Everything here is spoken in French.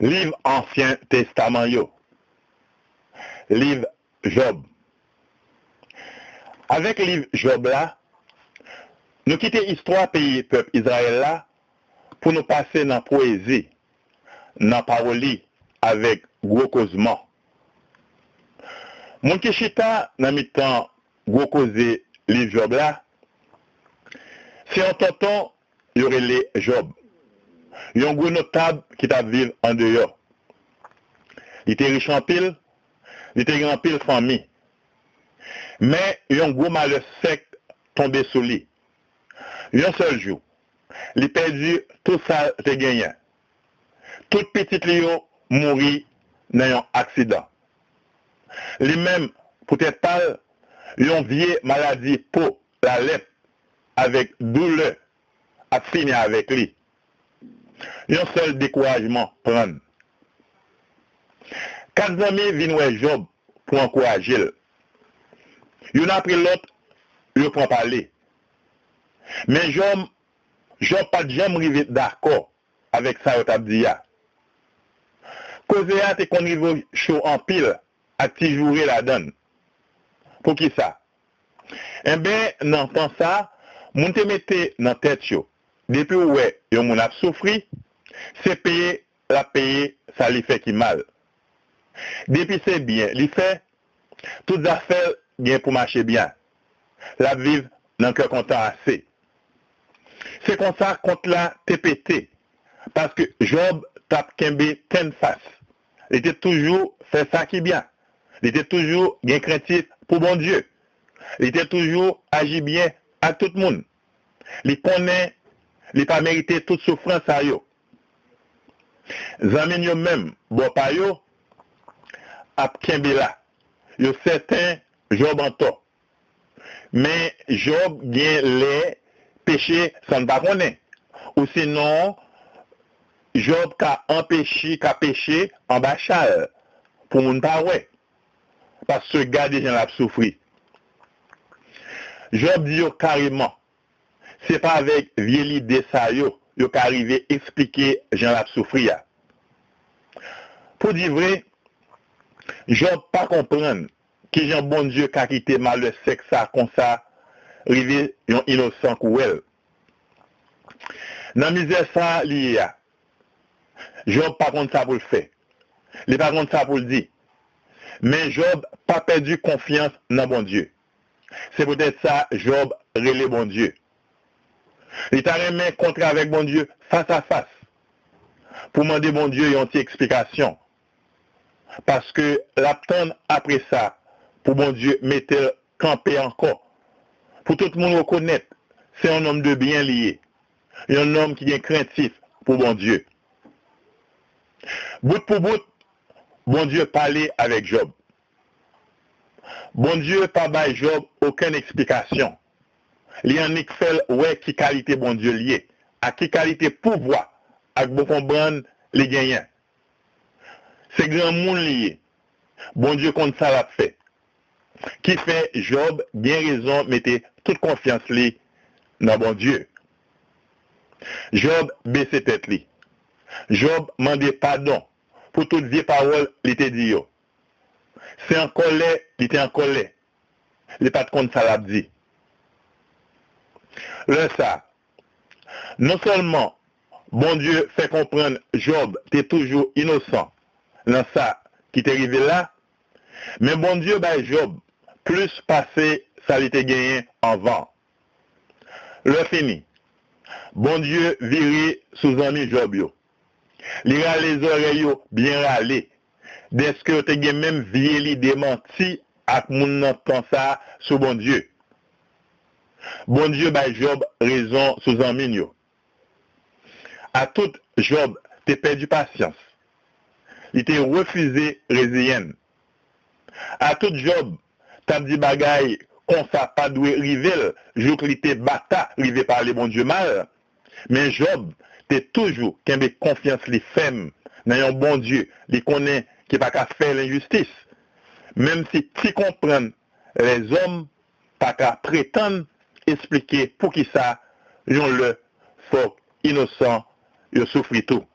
Livre Ancien Testament. Livre Job. Avec livre Job là, nous quittons l'histoire pays peuple Israël là pour nous passer dans poésie, dans parole avec gros causement. Mon qui chita dans mi temps gros causé livre Job là, c'est en tonton, y aurait les Job. Il y a un gros notable qui t'a vivre en dehors. Il était riche en pile, il était grand pile famille. Mais il y a un gros malheur sec tombé sous lui. Un seul jour, il a perdu tout ça qu'il gagné. Tout petit Léo mourit dans un accident. Lui-même, peut-être pas, il a une vieille maladie pour la lèpre avec douleur à finir avec lui. Yon sol dekouajman pran. Kat zami vinwe job pou ankouajil. Yon apre lot, yon pran pale. Men job, job pat jom rive d'akor avek sa yot abdiya. Koze ya te konrivo chou an pil ak ti joure la don. Pou ki sa? En eh ben nan pan sa, moun te mette nan tet yo. Depuis où est, a souffri, c'est payer, la payer, ça lui fait mal. Depuis c'est bien, lui fait, toutes affaires bien pour marcher bien. La vive dans cœur content assez. C'est comme ça contre la TPT. Parce que Job tape Kembe ten face. Il était toujours fait ça qui bien. Il était toujours bien pour bon Dieu. Il était toujours agi bien à tout le monde. Il li pa merite tout soufrans a yo. Zamin yo menm, bo pa yo, ap kenbe la. Yo seten Job an to. Men Job gen le peche san pa konen. Ou sinon, Job ka empeshe, ka peche an ba chal. Pou moun pa we. Pas se gade jen ap soufri. Job di yo kariman. C'est pas avec vieille idée ça yo, yo ka arrivé expliquer gens l'a souffri ya. Pour dire vrai, Job pas comprendre ki jan bon Diyo ka kite mal le sek sa kon sa rive yon inosan kou el. Nan mize sa liye ya, Job pa kont sa pou l fe, li pa kont sa pou l di, men Job pa perdu konfians nan bon. Se pou det sa, Job rele bon Diyo. Li ta remen kontre avek bon Diyo fasa fasa, pou mande bon Diyo yon ti eksplikasyon, paske la pton apre sa, pour bon Dieu mettre camper encore. Pour tout le monde reconnaître, c'est un homme de bien lié. Un homme qui est craintif pour bon Dieu. Bout pour bout, bon Dieu parlait avec Job. Bon Dieu pas Job aucune explication. Il y a un fait ouais qui qualité bon Dieu lié, à qui qualité pouvoir, avec bon comprendre les gagnants. C'est grand monde lié. Bon Dieu compte ça l'a fait qui fait Job bien raison mettez toute confiance li dans bon Dieu. Job baissait tête li. Job demandait pardon pour toutes les paroles qu'il était dit. C'est en colère, il était en colère. N'est pas de ça l'a dit. Le ça, non seulement bon Dieu fait comprendre Job était toujours innocent dans ça qui t'est arrivé là, mais bon Dieu, bah, Job, plus passé, ça l'était gagné en vent. Le fini. Bon Dieu viré sous ami Job yo. Li les oreilles bien râlé. Dès que te gen même vieilli démenti ak moun nan ça sous bon Dieu. Bon Dieu bay Job raison sous ami yo. À tout Job te perdu patience. Il t'a refusé résilienne. À tout Job Tap di bagay kon sa pa dwe rivel, jouk li te bata par le bon dieu mal. Men Job te toujou kenbe konfians li fem nan yon bon dieu li konen ki pa ka fe l'injustis. Mem si ti kompren les om pa ka pretan esplike pou ki sa yon le fok inosan yo soufri tou.